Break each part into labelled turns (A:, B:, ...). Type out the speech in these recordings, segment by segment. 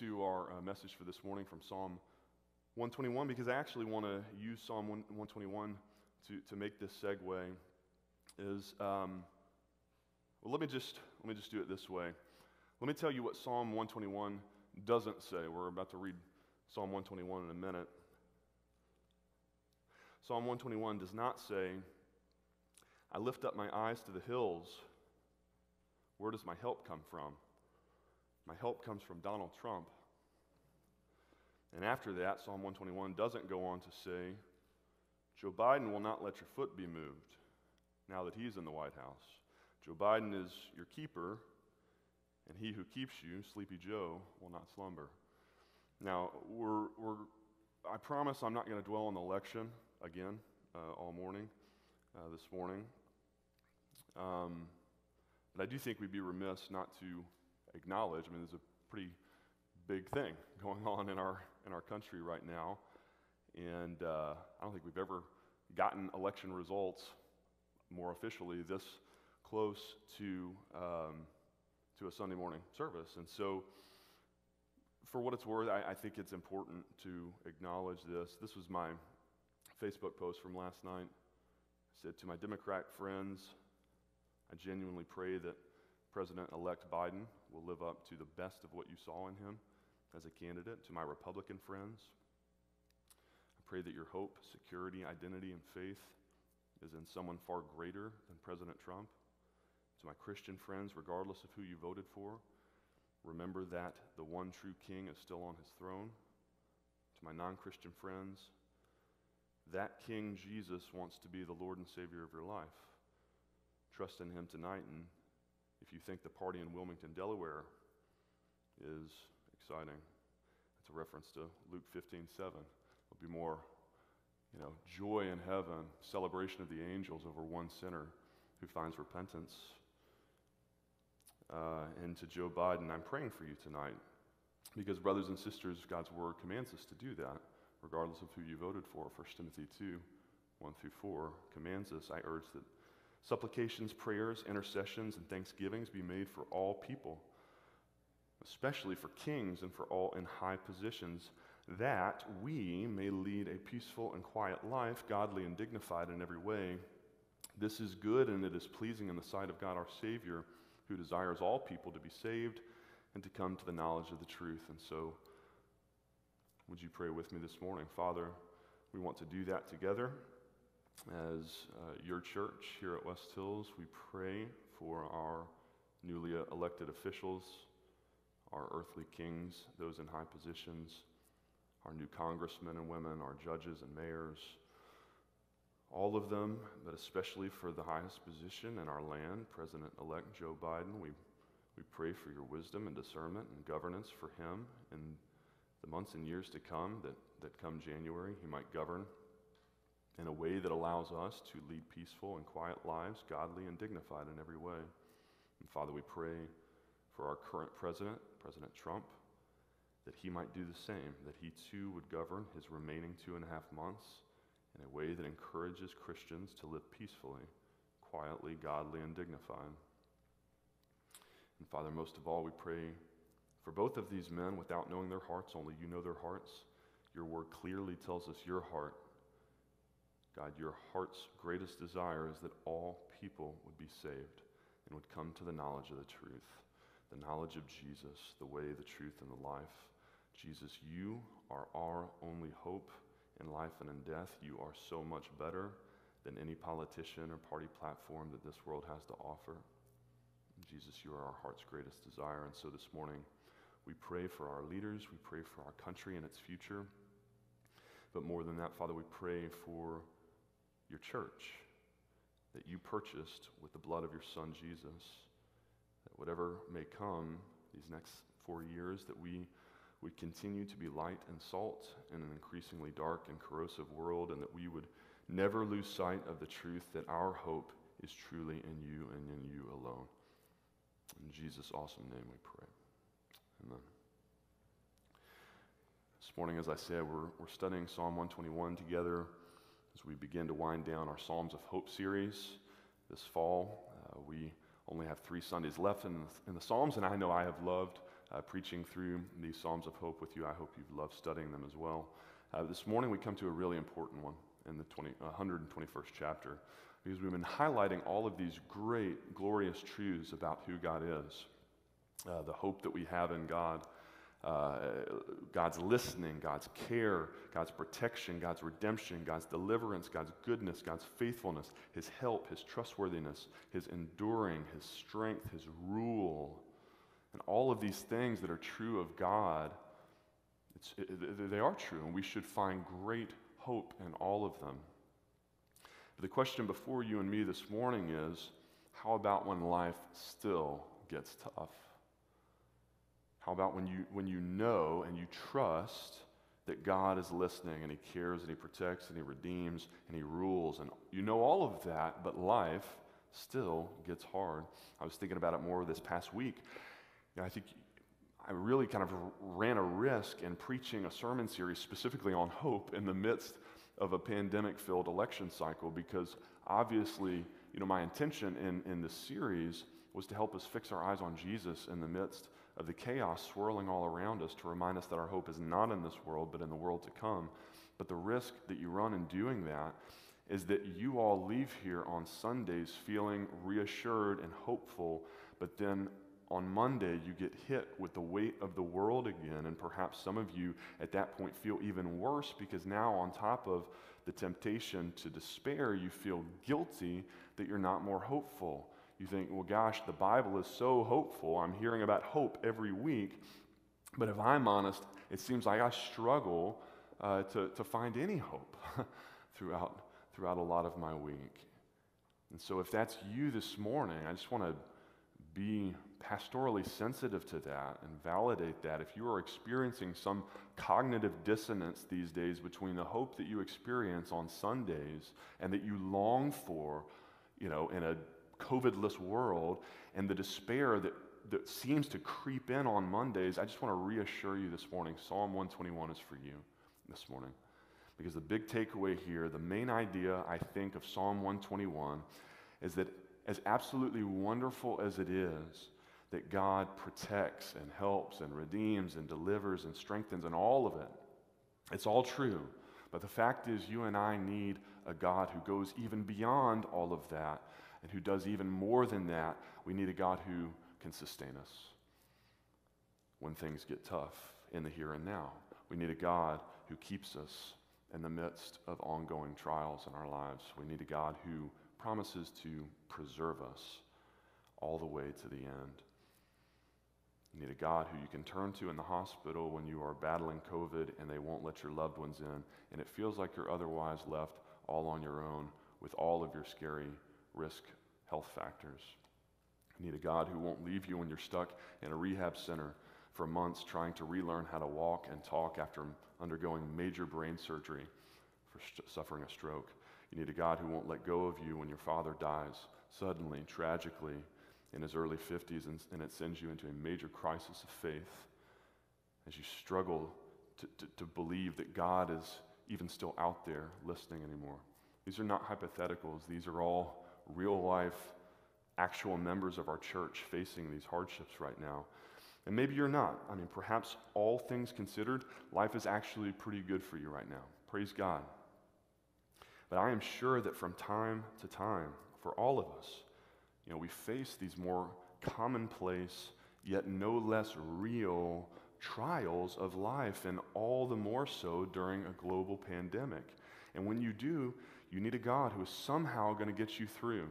A: to our uh, message for this morning from Psalm 121 because I actually want to use Psalm 121 to, to make this segue. Is um, well, let me just let me just do it this way. Let me tell you what Psalm 121 doesn't say. We're about to read Psalm 121 in a minute. Psalm 121 does not say, I lift up my eyes to the hills. Where does my help come from? My help comes from Donald Trump. And after that, Psalm 121 doesn't go on to say, Joe Biden will not let your foot be moved now that he's in the White House. Joe Biden is your keeper, and he who keeps you, Sleepy Joe, will not slumber. Now, we're, we're, I promise I'm not going to dwell on the election again uh, all morning uh, this morning. Um, but I do think we'd be remiss not to acknowledge, I mean, there's a pretty big thing going on in our, in our country right now. And uh, I don't think we've ever gotten election results more officially this close to, um, to a Sunday morning service. And so, for what it's worth, I, I think it's important to acknowledge this. This was my Facebook post from last night. I said to my Democrat friends, I genuinely pray that President elect Biden will live up to the best of what you saw in him as a candidate. To my Republican friends, I pray that your hope, security, identity, and faith is in someone far greater than President Trump. To my Christian friends, regardless of who you voted for, remember that the one true king is still on his throne. To my non Christian friends, that King Jesus wants to be the Lord and Savior of your life. Trust in him tonight and if you think the party in Wilmington, Delaware is exciting, it's a reference to Luke 15 7. There'll be more, you know, joy in heaven, celebration of the angels over one sinner who finds repentance. Uh, and to Joe Biden, I'm praying for you tonight because, brothers and sisters, God's word commands us to do that, regardless of who you voted for. 1 Timothy 2 1 through 4 commands us. I urge that Supplications, prayers, intercessions, and thanksgivings be made for all people, especially for kings and for all in high positions, that we may lead a peaceful and quiet life, godly and dignified in every way. This is good and it is pleasing in the sight of God our Savior, who desires all people to be saved and to come to the knowledge of the truth. And so, would you pray with me this morning? Father, we want to do that together. As uh, your church here at West Hills, we pray for our newly elected officials, our earthly kings, those in high positions, our new congressmen and women, our judges and mayors, all of them, but especially for the highest position in our land, President elect Joe Biden. We, we pray for your wisdom and discernment and governance for him in the months and years to come, that, that come January, he might govern in a way that allows us to lead peaceful and quiet lives, godly and dignified in every way. And Father, we pray for our current president, President Trump, that he might do the same, that he too would govern his remaining two and a half months in a way that encourages Christians to live peacefully, quietly, godly, and dignified. And Father, most of all, we pray for both of these men without knowing their hearts, only you know their hearts. Your word clearly tells us your heart God, your heart's greatest desire is that all people would be saved and would come to the knowledge of the truth, the knowledge of Jesus, the way, the truth, and the life. Jesus, you are our only hope in life and in death. You are so much better than any politician or party platform that this world has to offer. Jesus, you are our heart's greatest desire. And so this morning, we pray for our leaders, we pray for our country and its future. But more than that, Father, we pray for your church that you purchased with the blood of your son Jesus. That whatever may come these next four years, that we would continue to be light and salt in an increasingly dark and corrosive world, and that we would never lose sight of the truth that our hope is truly in you and in you alone. In Jesus' awesome name we pray. Amen. This morning, as I said, we're, we're studying Psalm 121 together as we begin to wind down our Psalms of Hope series this fall. Uh, we only have three Sundays left in the, in the, Psalms, and I know I have loved uh, preaching through these Psalms of Hope with you. I hope you've loved studying them as well. Uh, this morning we come to a really important one in the 20, 121st chapter because we've been highlighting all of these great, glorious truths about who God is, uh, the hope that we have in God. Uh, God's listening, God's care, God's protection, God's redemption, God's deliverance, God's goodness, God's faithfulness, His help, His trustworthiness, His enduring, His strength, His rule, and all of these things that are true of God, it, they are true, and we should find great hope in all of them. But the question before you and me this morning is how about when life still gets tough? How about when you, when you know and you trust that God is listening and He cares and He protects and He redeems and He rules? And you know all of that, but life still gets hard. I was thinking about it more this past week. You know, I think I really kind of ran a risk in preaching a sermon series specifically on hope in the midst of a pandemic filled election cycle because obviously, you know, my intention in, in this series was to help us fix our eyes on Jesus in the midst of the chaos swirling all around us to remind us that our hope is not in this world, but in the world to come. But the risk that you run in doing that is that you all leave here on Sundays feeling reassured and hopeful, but then on Monday you get hit with the weight of the world again. And perhaps some of you at that point feel even worse because now, on top of the temptation to despair, you feel guilty that you're not more hopeful. You think, well, gosh, the Bible is so hopeful. I'm hearing about hope every week. But if I'm honest, it seems like I struggle uh, to, to find any hope throughout, throughout a lot of my week. And so, if that's you this morning, I just want to be pastorally sensitive to that and validate that. If you are experiencing some cognitive dissonance these days between the hope that you experience on Sundays and that you long for, you know, in a COVIDless world and the despair that, that seems to creep in on Mondays, I just want to reassure you this morning Psalm 121 is for you this morning. Because the big takeaway here, the main idea, I think, of Psalm 121 is that as absolutely wonderful as it is that God protects and helps and redeems and delivers and strengthens and all of it, it's all true. But the fact is, you and I need a God who goes even beyond all of that and who does even more than that. We need a God who can sustain us when things get tough in the here and now. We need a God who keeps us in the midst of ongoing trials in our lives. We need a God who promises to preserve us all the way to the end. You need a God who you can turn to in the hospital when you are battling COVID and they won't let your loved ones in, and it feels like you're otherwise left all on your own with all of your scary risk health factors. You need a God who won't leave you when you're stuck in a rehab center for months trying to relearn how to walk and talk after undergoing major brain surgery for st- suffering a stroke. You need a God who won't let go of you when your father dies suddenly, tragically, in his early 50s, and, and it sends you into a major crisis of faith as you struggle to, to, to believe that God is even still out there listening anymore. These are not hypotheticals, these are all real life, actual members of our church facing these hardships right now. And maybe you're not. I mean, perhaps all things considered, life is actually pretty good for you right now. Praise God. But I am sure that from time to time, for all of us, you know, we face these more commonplace, yet no less real trials of life, and all the more so during a global pandemic. And when you do, you need a God who is somehow going to get you through,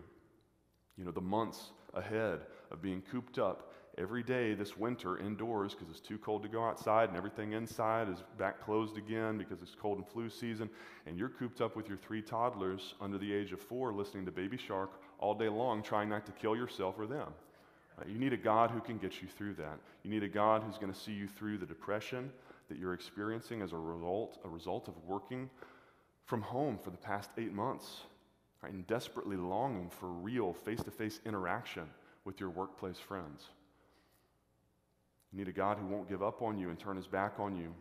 A: you know, the months ahead of being cooped up every day this winter indoors because it's too cold to go outside and everything inside is back closed again because it's cold and flu season and you're cooped up with your three toddlers under the age of four listening to baby shark all day long trying not to kill yourself or them. You need a god who can get you through that. You need a god who's going to see you through the depression that you're experiencing as a result a result of working from home for the past eight months right, and desperately longing for real face to face interaction with your workplace friends. You need a God who won't give up on you and turn his back on you.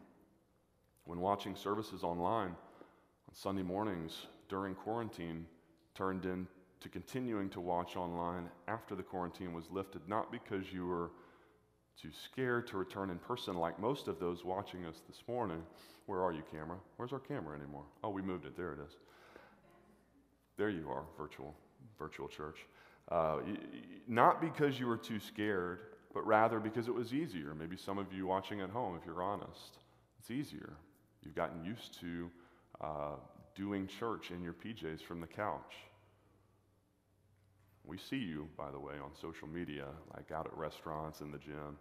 A: When watching services online on Sunday mornings during quarantine, turned into continuing to watch online after the quarantine was lifted, not because you were too scared to return in person, like most of those watching us this morning. Where are you, camera? Where's our camera anymore? Oh, we moved it. There it is. There you are, virtual, virtual church. Uh, not because you were too scared, but rather because it was easier. Maybe some of you watching at home, if you're honest, it's easier. You've gotten used to uh, doing church in your PJs from the couch. We see you, by the way, on social media, like out at restaurants in the gym.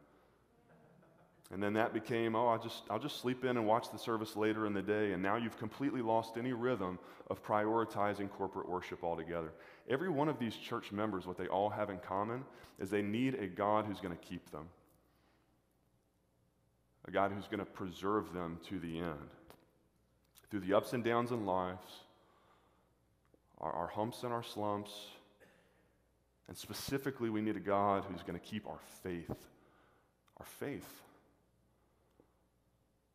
A: And then that became, oh, I'll just, I'll just sleep in and watch the service later in the day. And now you've completely lost any rhythm of prioritizing corporate worship altogether. Every one of these church members, what they all have in common is they need a God who's going to keep them, a God who's going to preserve them to the end. Through the ups and downs in lives, our, our humps and our slumps, and specifically, we need a God who's going to keep our faith, our faith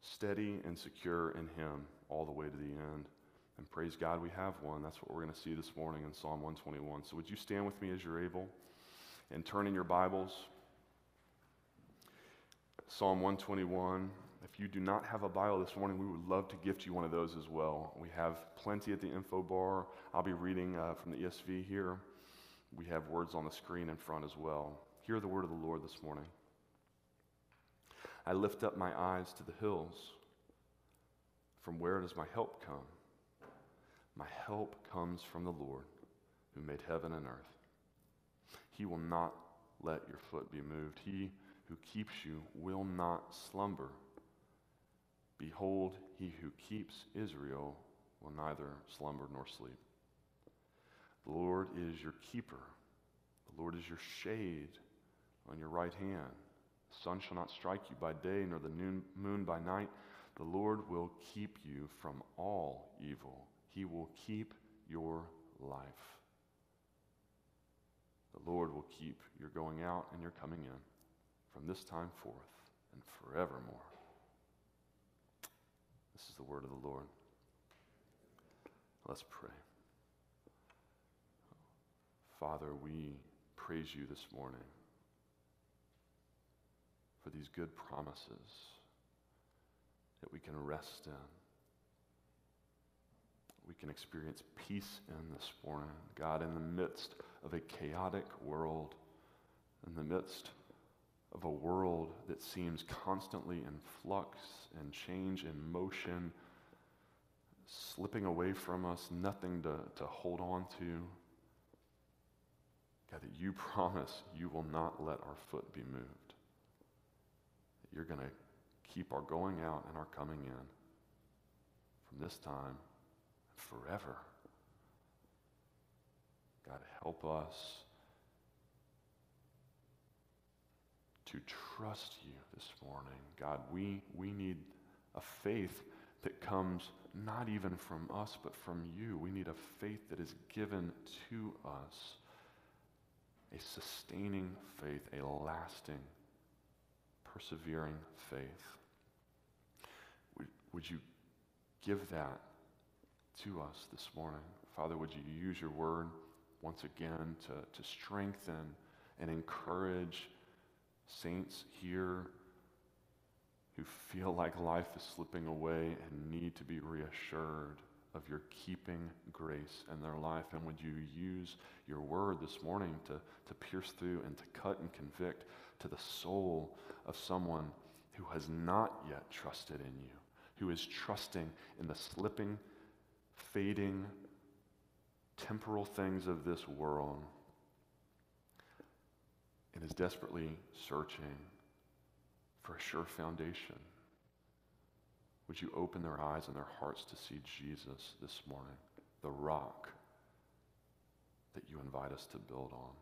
A: steady and secure in Him all the way to the end. And praise God, we have one. That's what we're going to see this morning in Psalm 121. So, would you stand with me as you're able and turn in your Bibles? Psalm 121. If you do not have a Bible this morning, we would love to gift you one of those as well. We have plenty at the info bar. I'll be reading uh, from the ESV here. We have words on the screen in front as well. Hear the word of the Lord this morning. I lift up my eyes to the hills. From where does my help come? My help comes from the Lord who made heaven and earth. He will not let your foot be moved. He who keeps you will not slumber. Behold, he who keeps Israel will neither slumber nor sleep. The Lord is your keeper. The Lord is your shade on your right hand. The sun shall not strike you by day, nor the noon, moon by night. The Lord will keep you from all evil. He will keep your life. The Lord will keep your going out and your coming in from this time forth and forevermore. This is the word of the Lord. Let's pray. Father, we praise you this morning for these good promises that we can rest in. We can experience peace in this morning. God, in the midst of a chaotic world, in the midst of a world that seems constantly in flux and change and motion, slipping away from us, nothing to, to hold on to. God, that you promise you will not let our foot be moved That you're going to keep our going out and our coming in from this time and forever. God, help us to trust you this morning. God, we, we need a faith that comes not even from us, but from you. We need a faith that is given to us, a sustaining faith, a lasting persevering faith. Would, would you give that to us this morning? Father, would you use your word once again to, to strengthen and encourage saints here who feel like life is slipping away and need to be reassured of your keeping grace in their life? And would you use your word this morning to, to pierce through and to cut and convict to the soul of someone who has not yet trusted in you, who is trusting in the slipping, fading, temporal things of this world, and is desperately searching for a sure foundation. Would you open their eyes and their hearts to see Jesus this morning, the rock that you invite us to build on?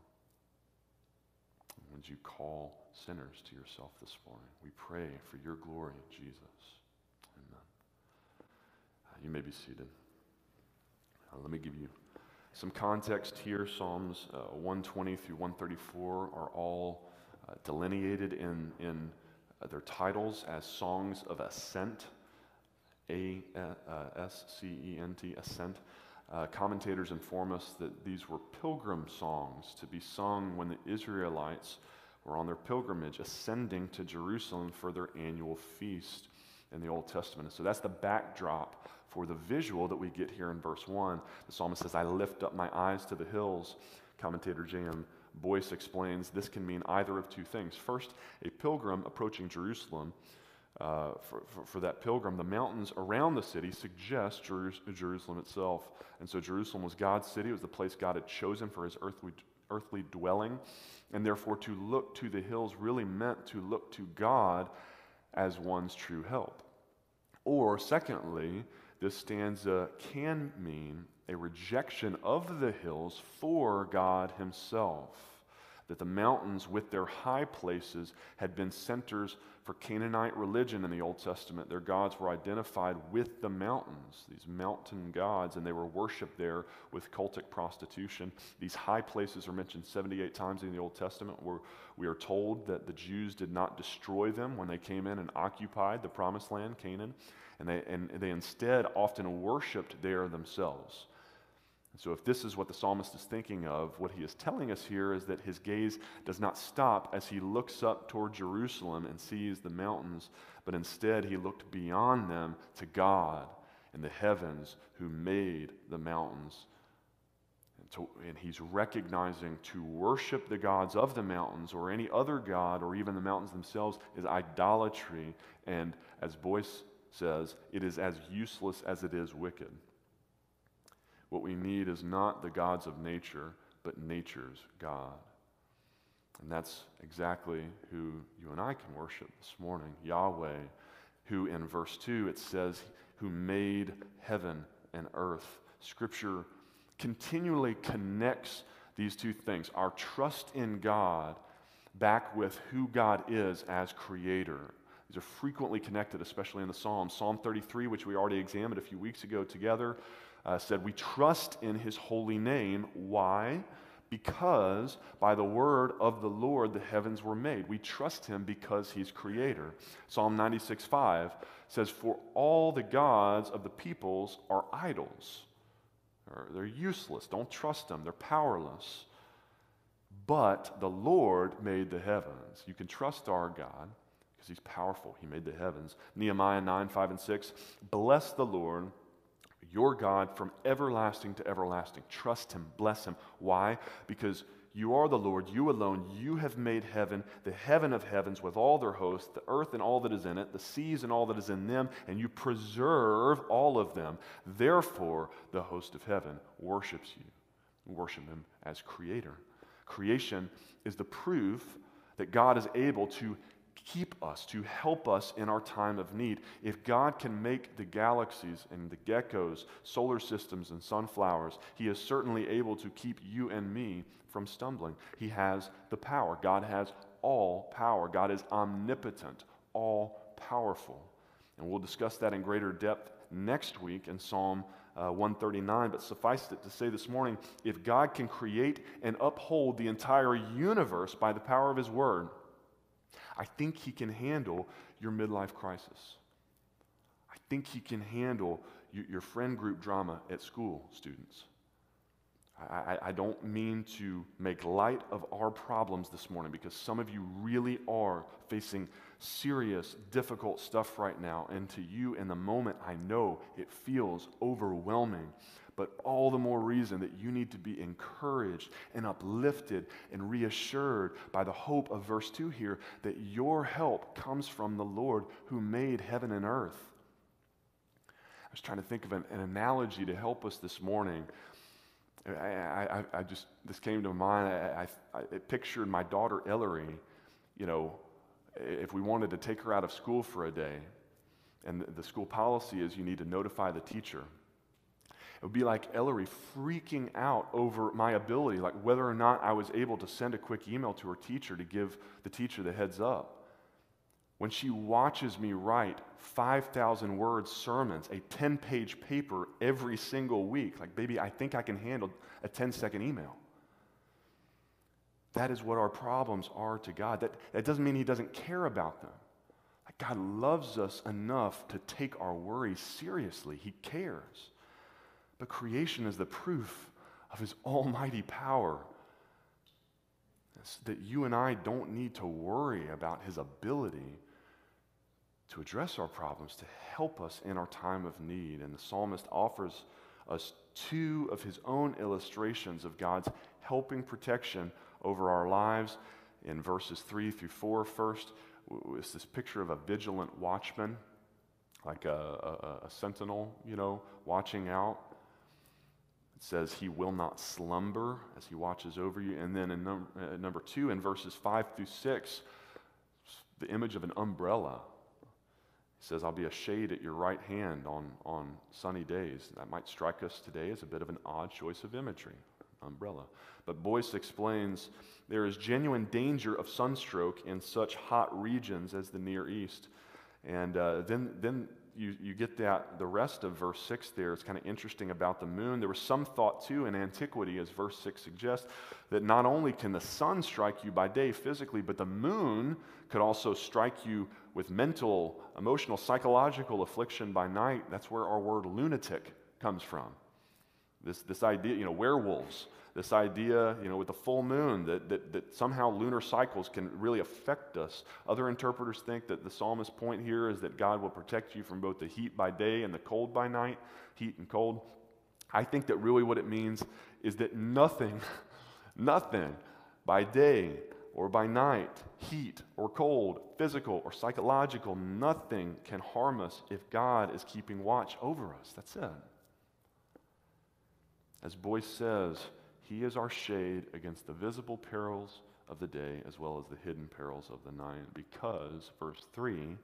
A: Would you call sinners to yourself this morning? We pray for your glory, Jesus. Amen. Uh, you may be seated. Uh, let me give you some context here. Psalms uh, 120 through 134 are all uh, delineated in, in uh, their titles as songs of ascent. A S C E N T, ascent. Uh, commentators inform us that these were pilgrim songs to be sung when the Israelites were on their pilgrimage, ascending to Jerusalem for their annual feast in the Old Testament. So that's the backdrop for the visual that we get here in verse 1. The psalmist says, I lift up my eyes to the hills. Commentator J.M. Boice explains this can mean either of two things. First, a pilgrim approaching Jerusalem. Uh, for, for, for, that pilgrim, the mountains around the city suggest Jerusalem itself. And so Jerusalem was God's city. It was the place God had chosen for his earthly, earthly dwelling. And therefore, to look to the hills really meant to look to God as one's true help. Or, secondly, this stanza can mean a rejection of the hills for God Himself. That the mountains, with their high places, had been centers for Canaanite religion in the Old Testament. Their gods were identified with the mountains, these mountain gods, and they were worshiped there with cultic prostitution. These high places are mentioned 78 times in the Old Testament, where we are told that the Jews did not destroy them when they came in and occupied the promised land, Canaan, and they, and they instead often worshiped there themselves. And so, if this is what the psalmist is thinking of, what he is telling us here is that his gaze does not stop as he looks up toward Jerusalem and sees the mountains, but instead he looked beyond them to God and the heavens who made the mountains. And, to, and he's recognizing to worship the gods of the mountains or any other god or even the mountains themselves is idolatry. And as Boice says, it is as useless as it is wicked. What we need is not the gods of nature, but nature's God. And that's exactly who you and I can worship this morning Yahweh, who in verse 2 it says, who made heaven and earth. Scripture continually connects these two things our trust in God back with who God is as creator. These are frequently connected, especially in the Psalms. Psalm 33, which we already examined a few weeks ago together, uh, said, We trust in his holy name. Why? Because by the word of the Lord the heavens were made. We trust him because he's creator. Psalm 96 5 says, For all the gods of the peoples are idols. They're useless. Don't trust them, they're powerless. But the Lord made the heavens. You can trust our God because he's powerful. He made the heavens. Nehemiah 9 5 and 6. Bless the Lord your God from everlasting to everlasting. Trust him, bless him. Why? Because you are the Lord, you alone. You have made heaven, the heaven of heavens with all their hosts, the earth and all that is in it, the seas and all that is in them, and you preserve all of them. Therefore, the host of heaven worships you. Worship him as creator. Creation is the proof that God is able to keep us, to help us in our time of need. If God can make the galaxies and the geckos, solar systems, and sunflowers, He is certainly able to keep you and me from stumbling. He has the power. God has all power. God is omnipotent, all powerful. And we'll discuss that in greater depth next week in Psalm uh, 139. But suffice it to say this morning if God can create and uphold the entire universe by the power of His Word, I think he can handle your midlife crisis. I think he can handle your friend group drama at school, students. I, I, don't mean to make light of our problems this morning because some of you really are facing serious, difficult stuff right now. And to you, in the moment, I know it feels overwhelming but all the more reason that you need to be encouraged and uplifted and reassured by the hope of verse 2 here that your help comes from the Lord who made heaven and earth. I was trying to think of an, an analogy to help us this morning. I, I, I, just, this came to mind. I, I, I pictured my daughter Ellery, you know, if we wanted to take her out of school for a day, and the, the school policy is you need to notify the teacher. It would be like Ellery freaking out over my ability, like whether or not I was able to send a quick email to her teacher to give the teacher the heads up. When she watches me write 5,000 word sermons, a 10 page paper every single week, like, baby, I think I can handle a 10 second email. That is what our problems are to God. That, that doesn't mean He doesn't care about them. Like God loves us enough to take our worries seriously, He cares. But creation is the proof of his almighty power. that you and I don't need to worry about his ability to address our problems, to help us in our time of need. And the psalmist offers us two of his own illustrations of God's helping protection over our lives in verses 3 through 4. First, it's this picture of a vigilant watchman, like a, a, a sentinel, you know, watching out. It says he will not slumber as he watches over you. And then in num- uh, number two, in verses 5 through 6, the image of an umbrella He says, I'll be a shade at your right hand on, on sunny days. That might strike us today as a bit of an odd choice of imagery, umbrella. But Boice explains there is genuine danger of sunstroke in such hot regions as the Near East. And uh, then, then you, you get that the rest of verse 6 there. It's kind of interesting about the moon. There was some thought, too, in antiquity, as verse 6 suggests, that not only can the sun strike you by day physically, but the moon could also strike you with mental, emotional, psychological affliction by night. That's where our word lunatic comes from. This, this idea, you know, werewolves this idea, you know, with the full moon, that, that, that somehow lunar cycles can really affect us. Other interpreters think that the psalmist's point here is that God will protect you from both the heat by day and the cold by night, heat and cold. I think that really what it means is that nothing, nothing by day or by night, heat or cold, physical or psychological, nothing can harm us if God is keeping watch over us. That's it. As Boice says, he is our shade against the visible perils of the day as well as the hidden perils of the night. Because, verse 3,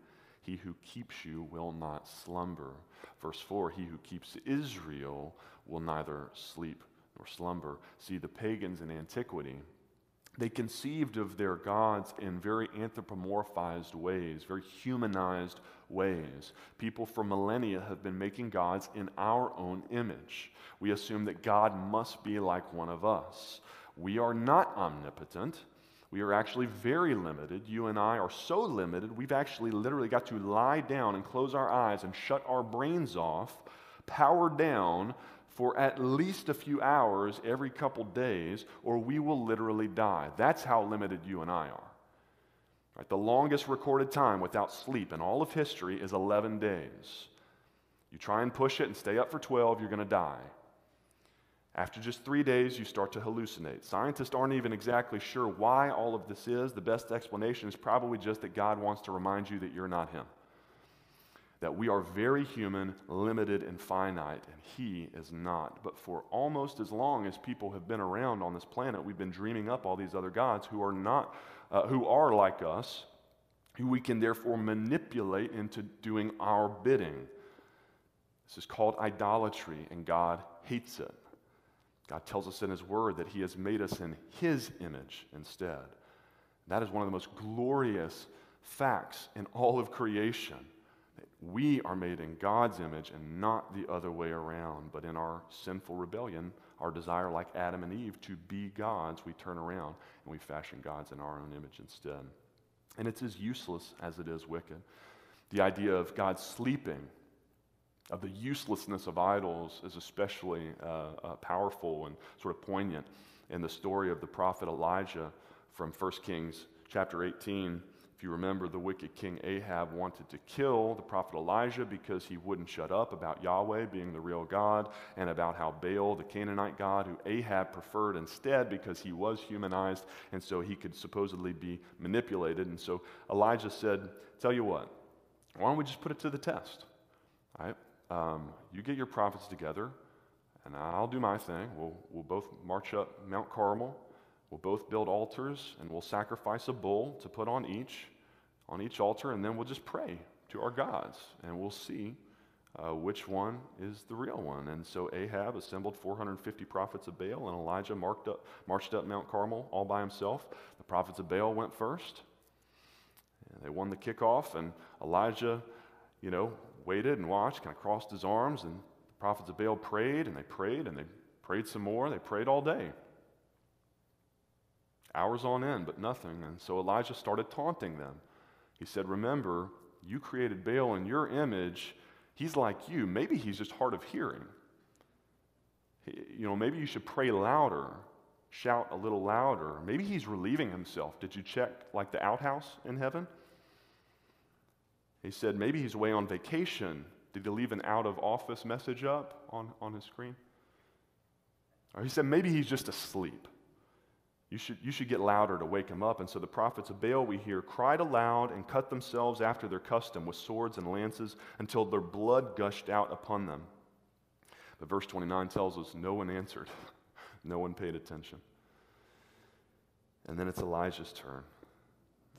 A: he who keeps you will not slumber. Verse 4, he who keeps Israel will neither sleep nor slumber. See, the pagans in antiquity they conceived of their gods in very anthropomorphized ways, very humanized ways. People for millennia have been making gods in our own image. We assume that God must be like one of us. We are not omnipotent. We are actually very limited. You and I are so limited, we've actually literally got to lie down and close our eyes and shut our brains off, power down for at least a few hours every couple days, or we will literally die. That's how limited you and I are. Right, the longest recorded time without sleep in all of history is 11 days. You try and push it and stay up for 12, you're going to die. After just three days, you start to hallucinate. Scientists aren't even exactly sure why all of this is. The best explanation is probably just that God wants to remind you that you're not Him that we are very human, limited, and finite, and He is not. But for almost as long as people have been around on this planet, we've been dreaming up all these other gods who are not, uh, who are like us, who we can therefore manipulate into doing our bidding. This is called idolatry, and God hates it. God tells us in His Word that He has made us in His image instead. That is one of the most glorious facts in all of creation. We are made in God's image and not the other way around. But in our sinful rebellion, our desire, like Adam and Eve, to be gods, we turn around and we fashion gods in our own image instead. And it's as useless as it is wicked. The idea of God sleeping, of the uselessness of idols, is especially uh, uh, powerful and sort of poignant in the story of the prophet Elijah from 1 Kings chapter 18 if you remember, the wicked king Ahab wanted to kill the prophet Elijah because he wouldn't shut up about Yahweh being the real God and about how Baal, the Canaanite god, who Ahab preferred instead because he was humanized and so he could supposedly be manipulated. And so Elijah said, Tell you what, why don't we just put it to the test? All right? Um, you get your prophets together, and I'll do my thing. We'll, we'll both march up Mount Carmel. We'll both build altars and we'll sacrifice a bull to put on each, on each altar, and then we'll just pray to our gods and we'll see uh, which one is the real one. And so Ahab assembled 450 prophets of Baal, and Elijah up, marched up Mount Carmel all by himself. The prophets of Baal went first. And they won the kickoff, and Elijah, you know, waited and watched, kind of crossed his arms, and the prophets of Baal prayed, and they prayed, and they prayed some more. They prayed all day hours on end, but nothing. And so Elijah started taunting them. He said, Remember, you created Baal in your image. He's like you. Maybe he's just hard of hearing. You know, maybe you should pray louder shout a little louder. Maybe he's relieving himself. Did you check like the outhouse in heaven? He said maybe he's away on vacation. Did he leave an out of office message up on, on his screen? Or he said maybe he's just asleep. You should, you should get louder to wake him up. And so the prophets of Baal, we hear, cried aloud and cut themselves after their custom with swords and lances until their blood gushed out upon them. But verse 29 tells us no one answered, no one paid attention. And then it's Elijah's turn.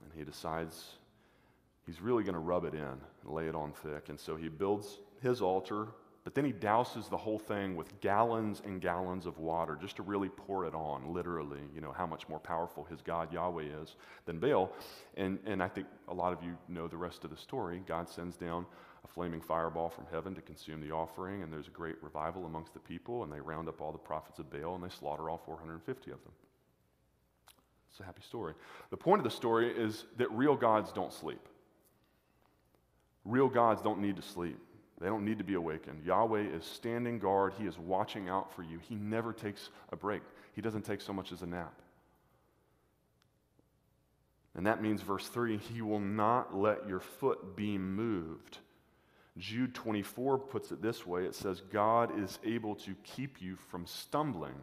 A: And he decides he's really going to rub it in and lay it on thick. And so he builds his altar but then he douses the whole thing with gallons and gallons of water just to really pour it on, literally, you know, how much more powerful his God Yahweh is than Baal. And, and I think a lot of you know the rest of the story. God sends down a flaming fireball from heaven to consume the offering, and there's a great revival amongst the people, and they round up all the prophets of Baal and they slaughter all 450 of them. It's a happy story. The point of the story is that real gods don't sleep. Real gods don't need to sleep. They don't need to be awakened. Yahweh is standing guard. He is watching out for you. He never takes a break, He doesn't take so much as a nap. And that means, verse 3, He will not let your foot be moved. Jude 24 puts it this way it says, God is able to keep you from stumbling.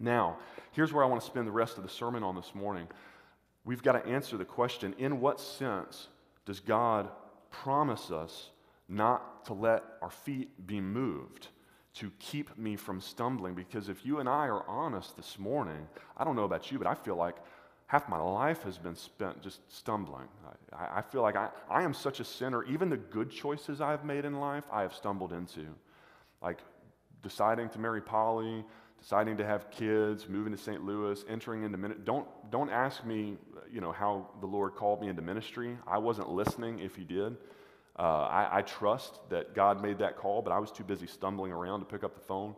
A: Now, here's where I want to spend the rest of the sermon on this morning. We've got to answer the question in what sense does God promise us not to let our feet be moved, to keep me from stumbling. Because if you and I are honest this morning, I don't know about you, but I feel like half my life has been spent just stumbling. I, I feel like I, I am such a sinner. Even the good choices I've made in life, I have stumbled into. Like deciding to marry Polly, deciding to have kids, moving to St. Louis, entering into ministry. Don't, don't ask me, you know, how the Lord called me into ministry. I wasn't listening if he did. Uh, I, I trust that God made that call, but I was too busy stumbling around to pick up the phone.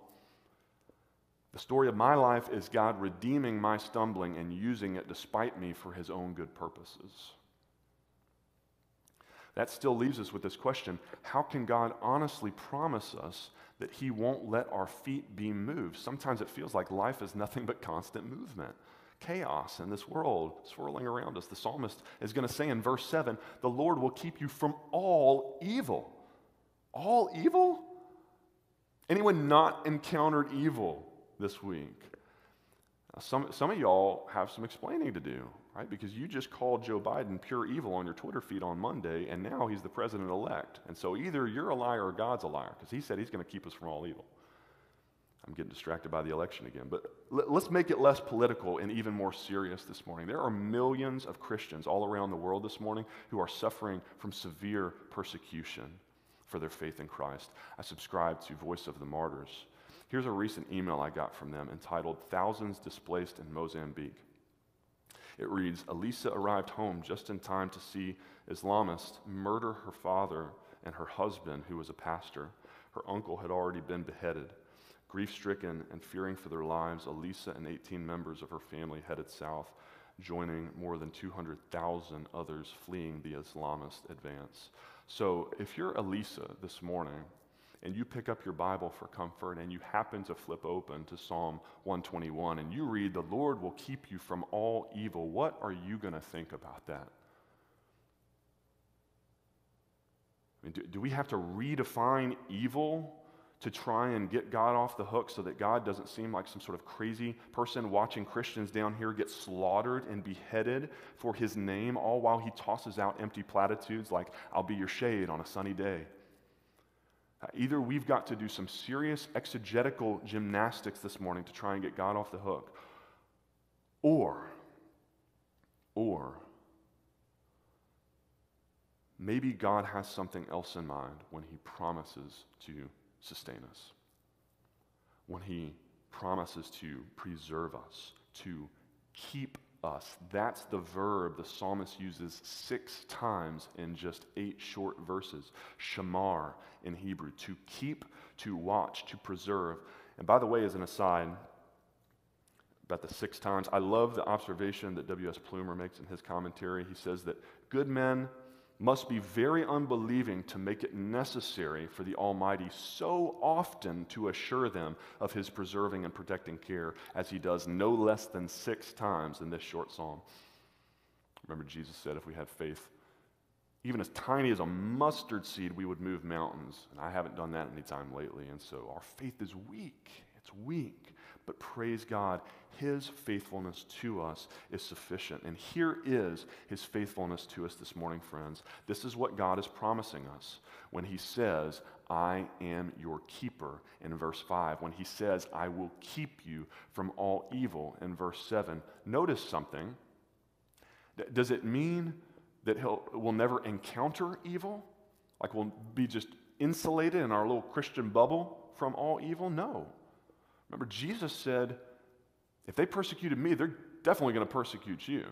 A: The story of my life is God redeeming my stumbling and using it despite me for his own good purposes. That still leaves us with this question how can God honestly promise us that he won't let our feet be moved? Sometimes it feels like life is nothing but constant movement chaos in this world swirling around us. The psalmist is going to say in verse 7 the Lord will keep you from all evil. All evil? Anyone not encountered evil this week? Some, some of y'all have some explaining to do, right? Because you just called Joe Biden pure evil on your Twitter feed on Monday, and now he's the president elect. And so either you're a liar or God's a liar, because he said he's going to keep us from all evil. I'm getting distracted by the election again. But let's make it less political and even more serious this morning. There are millions of Christians all around the world this morning who are suffering from severe persecution for their faith in Christ. I subscribe to Voice of the Martyrs. Here's a recent email I got from them entitled Thousands Displaced in Mozambique. It reads Elisa arrived home just in time to see Islamists murder her father and her husband, who was a pastor. Her uncle had already been beheaded. Grief stricken and fearing for their lives, Elisa and 18 members of her family headed south, joining more than 200,000 others fleeing the Islamist advance. So, if you're Elisa this morning and you pick up your Bible for comfort and you happen to flip open to Psalm 121 and you read, The Lord will keep you from all evil, what are you going to think about that? I mean, do, do we have to redefine evil to try and get God off the hook so that God doesn't seem like some sort of crazy person watching Christians down here get slaughtered and beheaded for his name, all while he tosses out empty platitudes like, I'll be your shade on a sunny day. Uh, either we've got to do some serious exegetical gymnastics this morning to try and get God off the hook, or, or, maybe God has something else in mind when he promises to sustain us. When He promises to preserve us, to keep us. That's the verb the psalmist uses six times in just eight short verses. Shamar in Hebrew, to keep, to watch, to preserve. And by the way, as an aside, about the six times, I love the observation that W.S. Plumer makes in his commentary. He says that good men must be very unbelieving to make it necessary for the Almighty so often to assure them of his preserving and protecting care, as he does no less than six times in this short psalm. Remember, Jesus said, if we have faith, even as tiny as a mustard seed, we would move mountains. And I haven't done that any time lately. And so our faith is weak. It's weak. But praise God, His faithfulness to us is sufficient. And here is His faithfulness to us this morning, friends. This is what God is promising us when He says, I am your keeper in verse 5. When He says, I will keep you from all evil in verse 7. Notice something. Does it mean that he'll, we'll never encounter evil? Like we'll be just insulated in our little Christian bubble from all evil? No. Remember, Jesus said, if they persecuted me, they're definitely going to persecute you.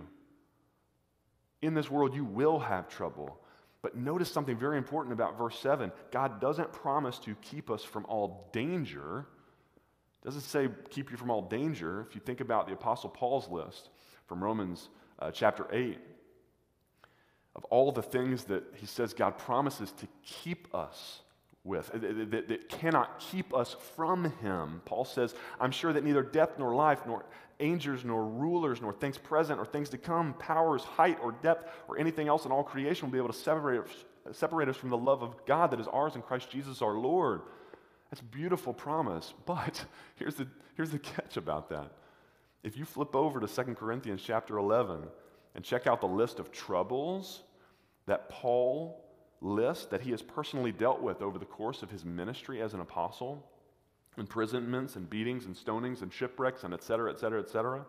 A: In this world, you will have trouble. But notice something very important about verse 7. God doesn't promise to keep us from all danger. Doesn't say keep you from all danger. If you think about the Apostle Paul's list from Romans uh, chapter 8, of all the things that he says God promises to keep us with, that, that, cannot keep us from him. Paul says, I'm sure that neither death nor life, nor angels, nor rulers, nor things present, or things to come, powers, height, or depth, or anything else in all creation will be able to separate us, separate us from the love of God that is ours in Christ Jesus our Lord. That's a beautiful promise. But here's the, here's the catch about that. If you flip over to 2 Corinthians chapter 11 and check out the list of troubles that Paul list that he has personally dealt with over the course of his ministry as an apostle imprisonments and beatings and stonings and shipwrecks and et cetera, et cetera, et cetera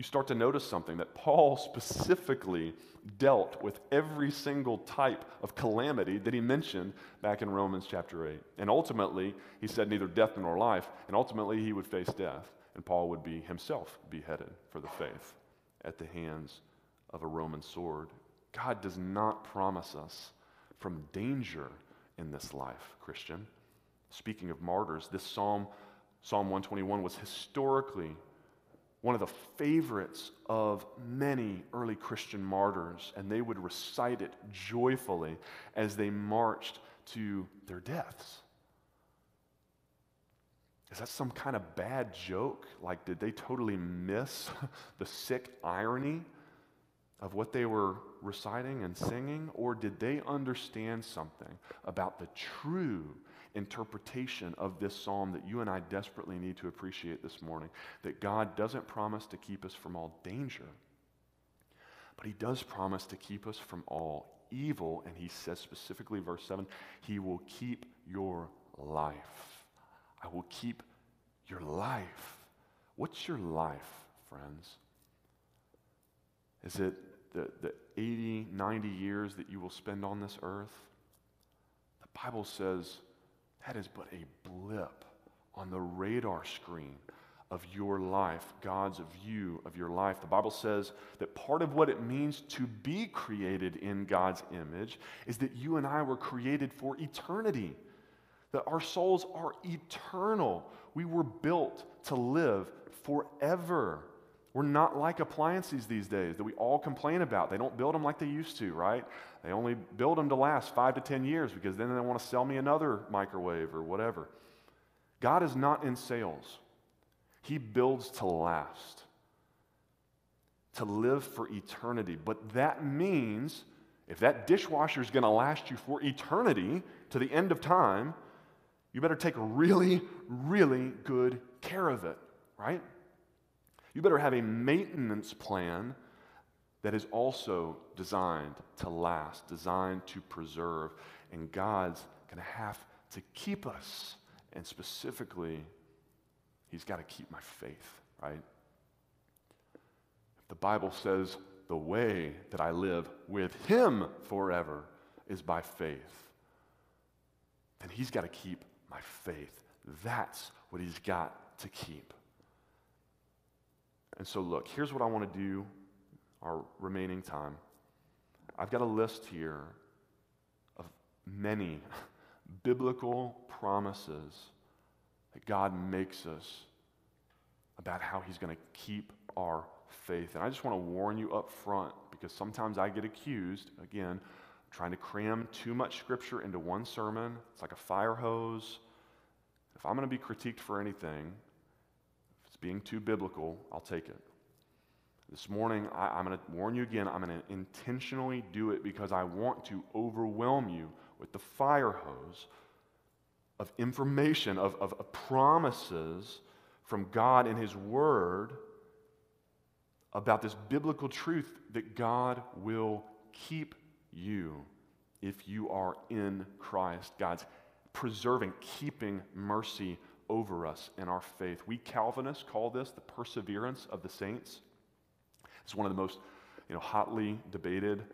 A: you start to notice something that Paul specifically dealt with every single type of calamity that he mentioned back in Romans chapter 8. And ultimately, he said neither death nor life, and ultimately he would face death, and Paul would be himself beheaded for the faith at the hands of a Roman sword. God does not promise us from danger in this life, Christian. Speaking of martyrs, this psalm, Psalm 121, was historically one of the favorites of many early Christian martyrs, and they would recite it joyfully as they marched to their deaths. Is that some kind of bad joke? Like, did they totally miss the sick irony of what they were reciting and singing? Or did they understand something about the true interpretation of this psalm that you and I desperately need to appreciate this morning? That God doesn't promise to keep us from all danger, but He does promise to keep us from all evil. And He says specifically, verse 7, He will keep your life. I will keep your life. What's your life, friends? Is it the, the 80, 90 years that you will spend on this earth, the Bible says that is but a blip on the radar screen of your life, God's view of your life. The Bible says that part of what it means to be created in God's image is that you and I were created for eternity, that our souls are eternal. We were built to live forever. We're not like appliances these days that we all complain about. They don't build them like they used to, right? They only build them to last five to 10 years because then they want to sell me another microwave or whatever. God is not in sales, He builds to last, to live for eternity. But that means if that dishwasher is going to last you for eternity to the end of time, you better take really, really good care of it, right? You better have a maintenance plan that is also designed to last, designed to preserve. And God's going to have to keep us. And specifically, He's got to keep my faith, right? The Bible says the way that I live with Him forever is by faith, then He's got to keep my faith. That's what He's got to keep. And so, look, here's what I want to do our remaining time. I've got a list here of many biblical promises that God makes us about how He's going to keep our faith. And I just want to warn you up front because sometimes I get accused, again, trying to cram too much scripture into one sermon. It's like a fire hose. If I'm going to be critiqued for anything, being too biblical, I'll take it. This morning, I, am going to warn you again, I'm going to intentionally do it because I want to overwhelm you with the fire hose of information, of, of, of promises from God in His Word about this biblical truth that God will keep you if you are in Christ. God's preserving, keeping mercy over us in our faith. We Calvinists call this the perseverance of the saints. It's one of the most you know, hotly debated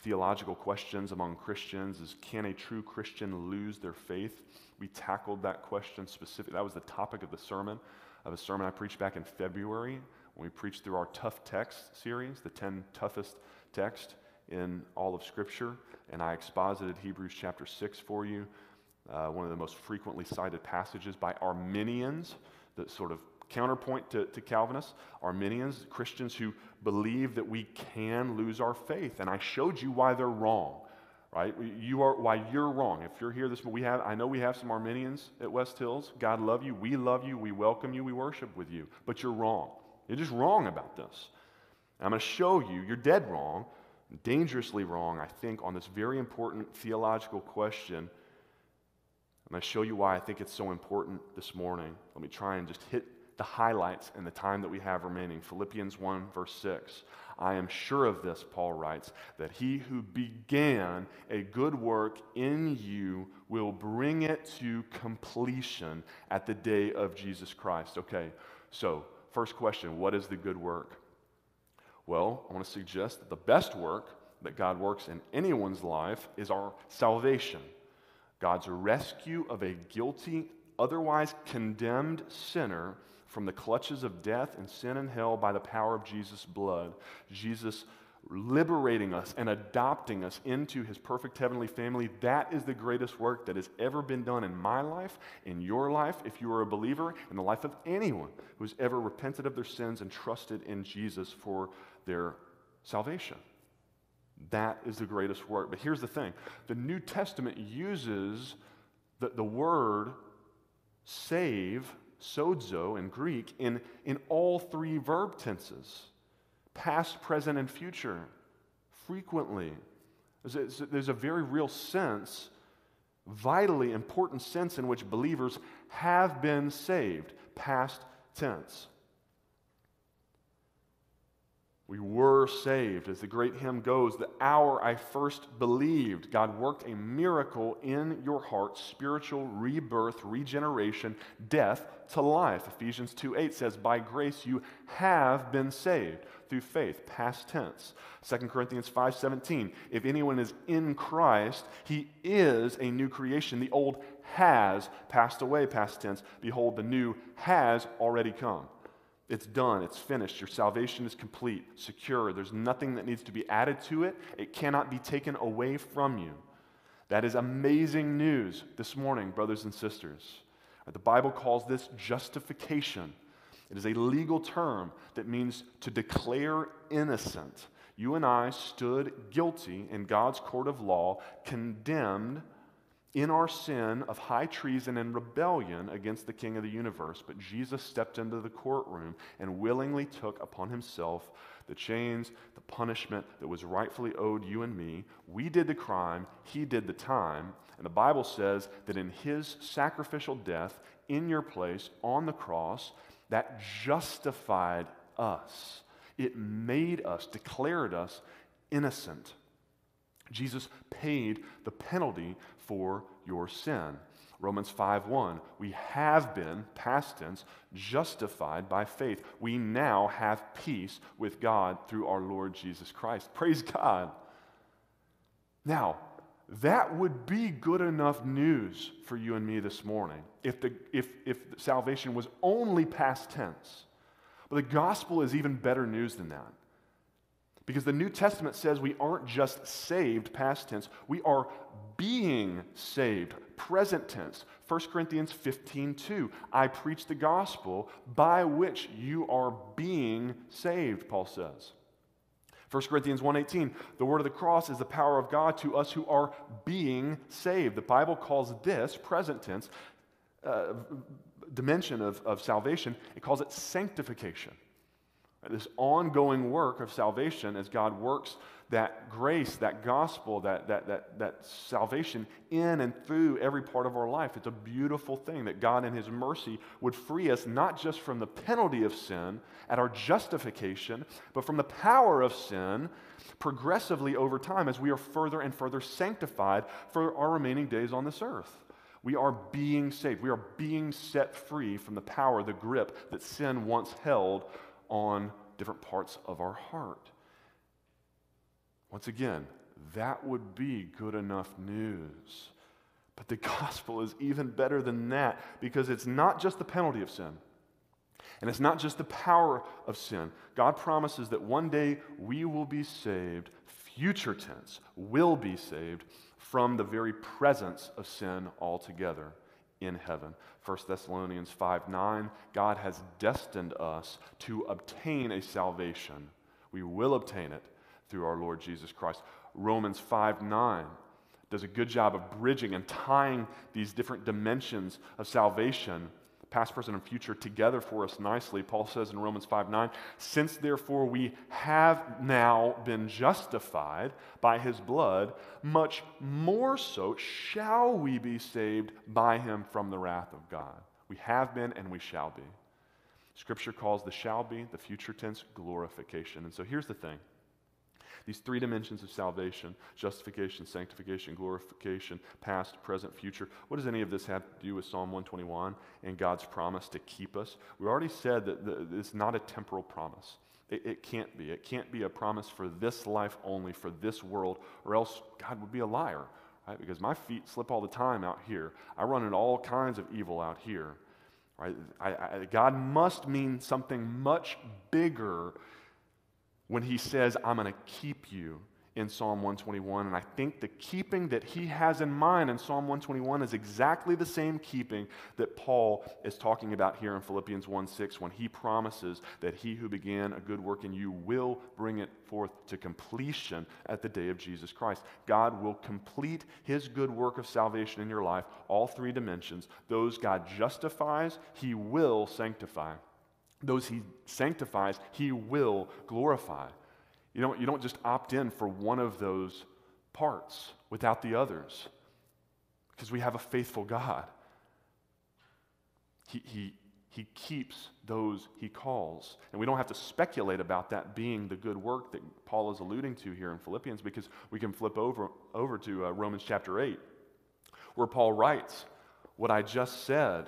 A: theological questions among Christians is can a true Christian lose their faith? We tackled that question specifically. That was the topic of the sermon, of a sermon I preached back in February when we preached through our tough text series, the 10 toughest texts in all of Scripture. And I exposited Hebrews chapter 6 for you, uh, one of the most frequently cited passages by Arminians that sort of counterpoint to, to Calvinists, Arminians, Christians who believe that we can lose our faith. And I showed you why they're wrong, right? You are why you're wrong. If you're here this we have I know we have some Arminians at West Hills. God love you. We love you. We welcome you. We worship with you. But you're wrong. You're just wrong about this. And I'm going to show you you're dead wrong, dangerously wrong, I think, on this very important theological question. I'm going to show you why I think it's so important this morning. Let me try and just hit the highlights in the time that we have remaining. Philippians 1, verse 6. I am sure of this, Paul writes, that he who began a good work in you will bring it to completion at the day of Jesus Christ. Okay, so first question what is the good work? Well, I want to suggest that the best work that God works in anyone's life is our salvation. God's rescue of a guilty, otherwise condemned sinner from the clutches of death and sin and hell by the power of Jesus' blood. Jesus liberating us and adopting us into his perfect heavenly family. That is the greatest work that has ever been done in my life, in your life, if you are a believer, in the life of anyone who's ever repented of their sins and trusted in Jesus for their salvation. That is the greatest work. But here's the thing the New Testament uses the, the word save sozo in Greek in, in all three verb tenses past, present, and future frequently. There's a, there's a very real sense, vitally important sense, in which believers have been saved, past tense. We were saved. As the great hymn goes, the hour I first believed, God worked a miracle in your heart spiritual rebirth, regeneration, death to life. Ephesians 2 8 says, By grace you have been saved through faith, past tense. 2 Corinthians 5 17, if anyone is in Christ, he is a new creation. The old has passed away, past tense. Behold, the new has already come. It's done, it's finished. Your salvation is complete, secure. There's nothing that needs to be added to it, it cannot be taken away from you. That is amazing news this morning, brothers and sisters. The Bible calls this justification. It is a legal term that means to declare innocent. You and I stood guilty in God's court of law, condemned in our sin of high treason and rebellion against the King of the universe. But Jesus stepped into the courtroom and willingly took upon himself the chains, the punishment that was rightfully owed you and me. We did the crime, he did the time. And the Bible says that in his sacrificial death, in your place, on the cross, that justified us. It made us, declared us innocent. Jesus paid the penalty for your sin. Romans 5:1 We have been past tense justified by faith. We now have peace with God through our Lord Jesus Christ. Praise God. Now, that would be good enough news for you and me this morning if, the, if, if salvation was only past tense. But the gospel is even better news than that. Because the New Testament says we aren't just saved, past tense, we are being saved, present tense. 1 Corinthians 15 2. I preach the gospel by which you are being saved, Paul says. 1 Corinthians 1:18 the word of the cross is the power of God to us who are being saved. The Bible calls this present tense uh, dimension of, of salvation, it calls it sanctification. This ongoing work of salvation as God works that grace, that gospel, that, that, that, that salvation in and through every part of our life. It's a beautiful thing that God, in His mercy, would free us not just from the penalty of sin at our justification, but from the power of sin progressively over time as we are further and further sanctified for our remaining days on this earth. We are being saved. We are being set free from the power, the grip that sin once held on different parts of our heart. Once again, that would be good enough news. But the gospel is even better than that because it's not just the penalty of sin. And it's not just the power of sin. God promises that one day we will be saved, future tense, will be saved from the very presence of sin altogether in heaven. 1 Thessalonians 5 9, God has destined us to obtain a salvation. We will obtain it through our Lord Jesus Christ. Romans 5 9 does a good job of bridging and tying these different dimensions of salvation, past, present, and future, together for us nicely. Paul says in Romans 5 9, Since therefore we have now been justified by his blood, much more so shall we be saved by him from the wrath of God. We have been and we shall be. Scripture calls the shall be, the future tense, glorification. And so here's the thing these three dimensions of salvation justification, sanctification, glorification, past, present, future. What does any of this have to do with Psalm 121 and God's promise to keep us? We already said that the, it's not a temporal promise. It, it can't be. It can't be a promise for this life only, for this world, or else God would be a liar, right? Because my feet slip all the time out here. I run into all kinds of evil out here. Right? I, I, God must mean something much bigger when he says, I'm going to keep you in Psalm 121. And I think the keeping that he has in mind in Psalm 121 is exactly the same keeping that Paul is talking about here in Philippians 1 6 when he promises that he who began a good work in you will bring it forth to completion at the day of Jesus Christ. God will complete his good work of salvation in your life, all three dimensions. Those God justifies, he will sanctify those he sanctifies, he will glorify. You don't, you don't just opt in for one of those parts without the others because we have a faithful God. He, he, he keeps those he calls. And we don't have to speculate about that being the good work that Paul is alluding to here in Philippians because we can flip over, over to uh, Romans chapter 8, where Paul writes what I just said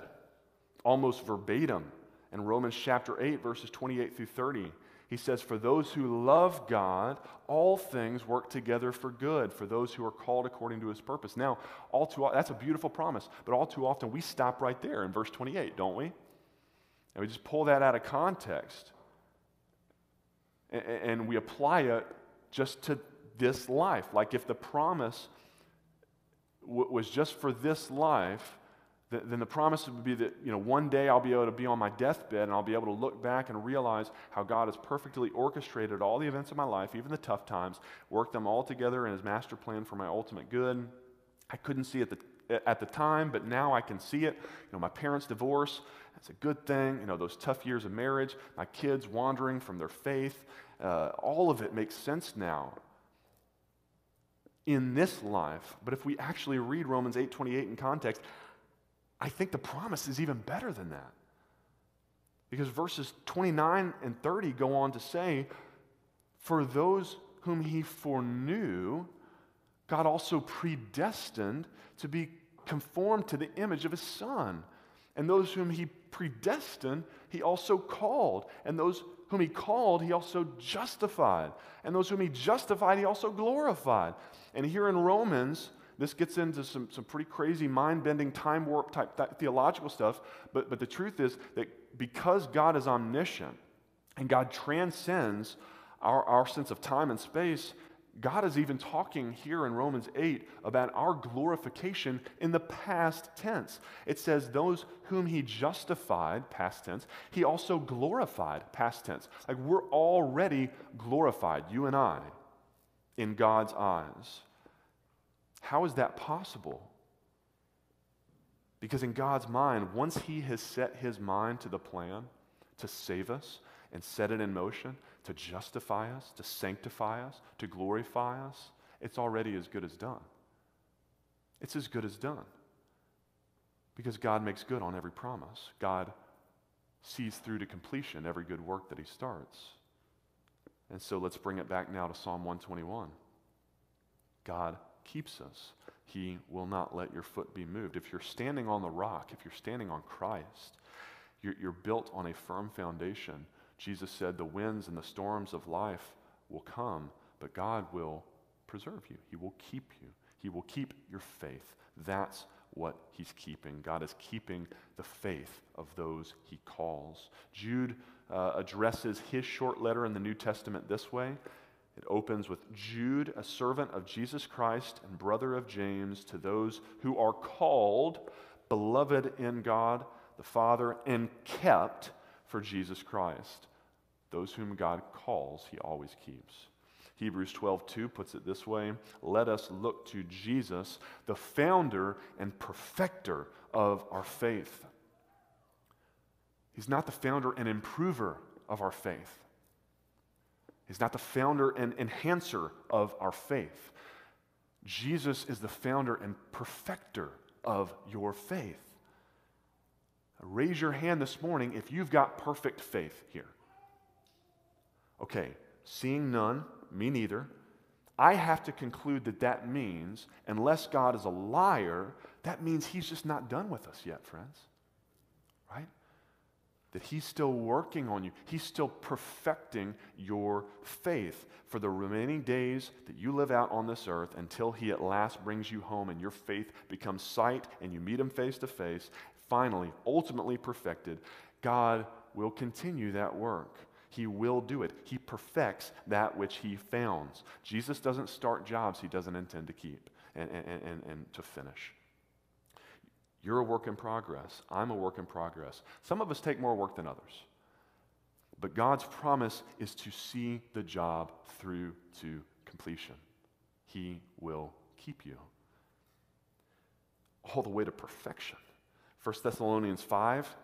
A: almost verbatim in Romans chapter 8, verses 28 through 30. He says, For those who love God, all things work together for good, for those who are called according to his purpose. Now, all too that's a beautiful promise, but all too often we stop right there in verse 28, don't we? And we just pull that out of context. And, and we apply it just to this life. Like if the promise w- was just for this life, then the promise would be that you know one day I'll be able to be on my deathbed and I'll be able to look back and realize how God has perfectly orchestrated all the events of my life, even the tough times, worked them all together in His master plan for my ultimate good. I couldn't see it at the, at the time, but now I can see it. You know, my parents' divorce, that's a good thing. You know, those tough years of marriage, my kids wandering from their faith, uh, all of it makes sense now in this life. But if we actually read Romans 8:28 in context, I think the promise is even better than that. Because verses 29 and 30 go on to say, For those whom he foreknew, God also predestined to be conformed to the image of his Son. And those whom he predestined, he also called. And those whom he called, he also justified. And those whom he justified, he also glorified. And here in Romans, this gets into some, some pretty crazy, mind bending, time warp type th- theological stuff. But, but the truth is that because God is omniscient and God transcends our, our sense of time and space, God is even talking here in Romans 8 about our glorification in the past tense. It says, Those whom he justified, past tense, he also glorified, past tense. Like we're already glorified, you and I, in God's eyes. How is that possible? Because in God's mind, once he has set his mind to the plan to save us and set it in motion, to justify us, to sanctify us, to glorify us, it's already as good as done. It's as good as done. Because God makes good on every promise. God sees through to completion every good work that He starts. And so let's bring it back now to Psalm 121. God keeps us. He will not let your foot be moved. If you're standing on the rock, if you're standing on Christ, you're, you're built on a firm foundation Jesus said, The winds and the storms of life will come, but God will preserve you. He will keep you. He will keep your faith. That's what he's keeping. God is keeping the faith of those he calls. Jude uh, addresses his short letter in the New Testament this way. It opens with Jude, a servant of Jesus Christ and brother of James, to those who are called, beloved in God the Father, and kept for Jesus Christ. Those whom God calls, he always keeps. Hebrews 12:2 puts it this way, let us look to Jesus, the founder and perfecter of our faith. He's not the founder and improver of our faith. He's not the founder and enhancer of our faith. Jesus is the founder and perfecter of your faith. Raise your hand this morning if you've got perfect faith here. Okay, seeing none, me neither. I have to conclude that that means, unless God is a liar, that means he's just not done with us yet, friends. That he's still working on you, he's still perfecting your faith for the remaining days that you live out on this earth until he at last brings you home and your faith becomes sight and you meet him face to face finally, ultimately perfected, God will continue that work. He will do it. He perfects that which he founds. Jesus doesn't start jobs he doesn't intend to keep and, and, and, and to finish. You're a work in progress. I'm a work in progress. Some of us take more work than others. But God's promise is to see the job through to completion. He will keep you all the way to perfection. 1 Thessalonians 5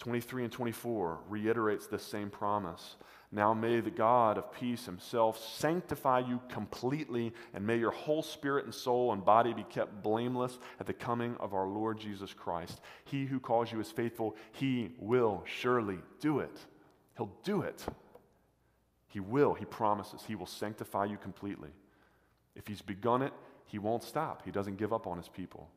A: 23 and 24 reiterates this same promise. Now may the God of peace himself sanctify you completely, and may your whole spirit and soul and body be kept blameless at the coming of our Lord Jesus Christ. He who calls you is faithful, he will surely do it. He'll do it. He will, he promises. He will sanctify you completely. If he's begun it, he won't stop. He doesn't give up on his people.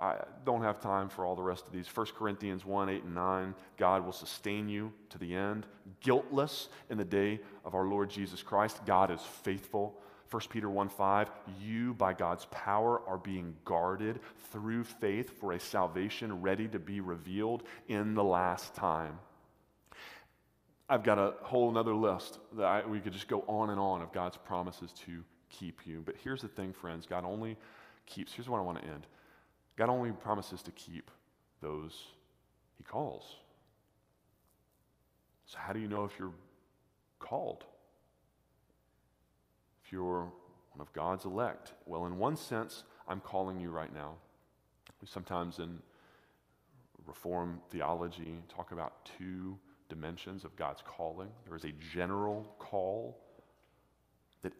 A: I don't have time for all the rest of these. 1 Corinthians 1 8 and 9. God will sustain you to the end, guiltless in the day of our Lord Jesus Christ. God is faithful. 1 Peter 1 5. You, by God's power, are being guarded through faith for a salvation ready to be revealed in the last time. I've got a whole other list that I, we could just go on and on of God's promises to keep you. But here's the thing, friends God only keeps. Here's what I want to end. God only promises to keep those he calls. So, how do you know if you're called? If you're one of God's elect? Well, in one sense, I'm calling you right now. We sometimes in Reform theology talk about two dimensions of God's calling. There is a general call that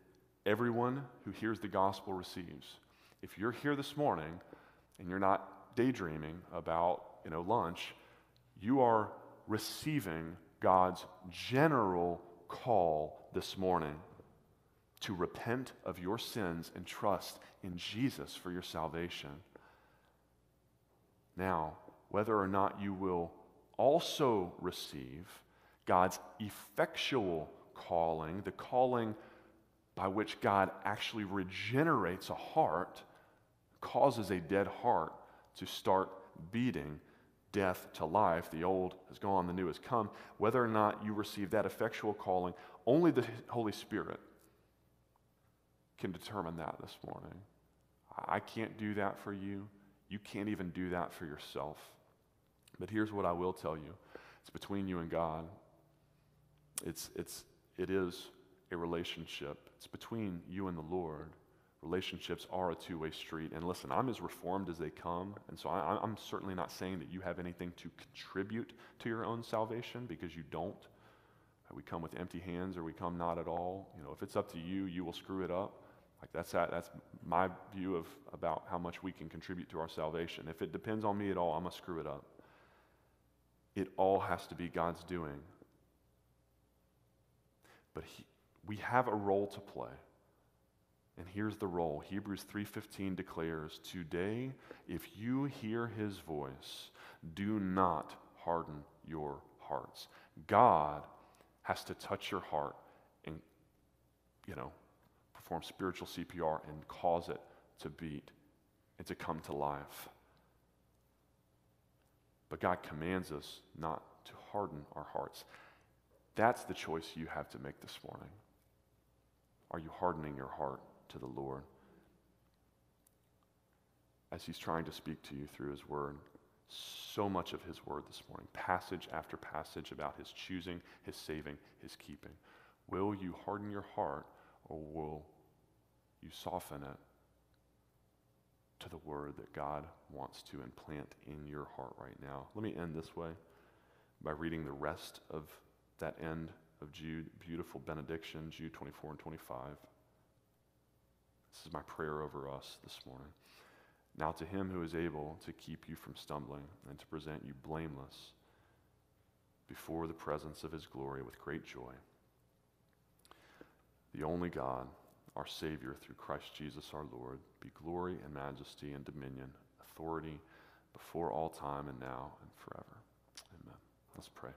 A: everyone who hears the gospel receives. If you're here this morning and you're not daydreaming about, you know, lunch, you are receiving God's general call this morning to repent of your sins and trust in Jesus for your salvation. Now, whether or not you will also receive God's effectual calling, the calling by which God actually regenerates a heart causes a dead heart to start beating death to life. The old has gone, the new has come. Whether or not you receive that effectual calling, only the Holy Spirit can determine that this morning. I can't do that for you. You can't even do that for yourself. But here's what I will tell you it's between you and God. It's, it's, it is a relationship, it's between you and the Lord. Relationships are a two way street. And listen, I'm as reformed as they come. And so I, I'm certainly not saying that you have anything to contribute to your own salvation because you don't. We come with empty hands or we come not at all. You know, if it's up to you, you will screw it up. Like that's that, that's my view of about how much we can contribute to our salvation. If it depends on me at all, I'm gonna screw it up. It all has to be God's doing. But he, we have a role to play. And here's the role. Hebrews 3:15 declares, "Today, if you hear his voice, do not harden your hearts." God has to touch your heart and you know, perform spiritual CPR and cause it to beat and to come to life. But God commands us not to harden our hearts. That's the choice you have to make this morning. Are you hardening your heart to the Lord as He's trying to speak to you through His Word? So much of His Word this morning, passage after passage about His choosing, His saving, His keeping. Will you harden your heart or will you soften it to the word that God wants to implant in your heart right now. Let me end this way by reading the rest of that end of Jude, beautiful benediction, Jude 24 and 25. This is my prayer over us this morning. Now, to him who is able to keep you from stumbling and to present you blameless before the presence of his glory with great joy, the only God our Savior through Christ Jesus our Lord, be glory and majesty and dominion, authority before all time and now and forever. Amen. Let's pray.